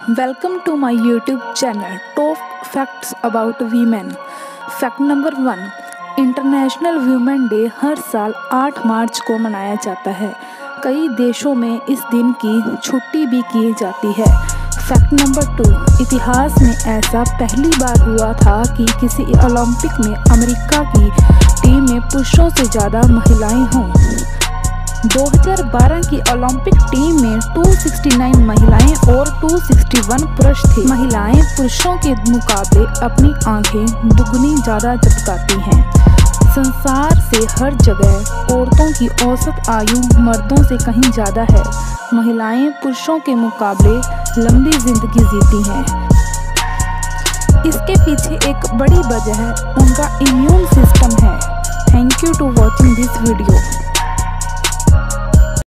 Welcome to my YouTube channel top facts about women fact number one international women day हर साल 8 मार्च को मनाया जाता है। कई देशों में इस दिन की छुट्टी भी की जाती है। फैक्ट नंबर टू इतिहास में ऐसा पहली बार हुआ था कि किसी ओलंपिक में अमेरिका की टीम में पुरुषों से ज़्यादा महिलाएँ हों। 2012 की ओलंपिक टीम में 269 महिलाएँ और 261 पुरुष थे। महिलाएँ पुरुषों के मुकाबले अपनी आँखें दुगनी ज़्यादा झपकाती हैं। संसार से हर जगह औरतों की औसत आयु मर्दों से कहीं ज़्यादा है। महिलाएँ पुरुषों के मुकाबले लंबी ज़िंदगी जीती हैं। इसके पीछे एक बड़ी वजह उनका इम्यून सिस्टम है। Thank you to watching this video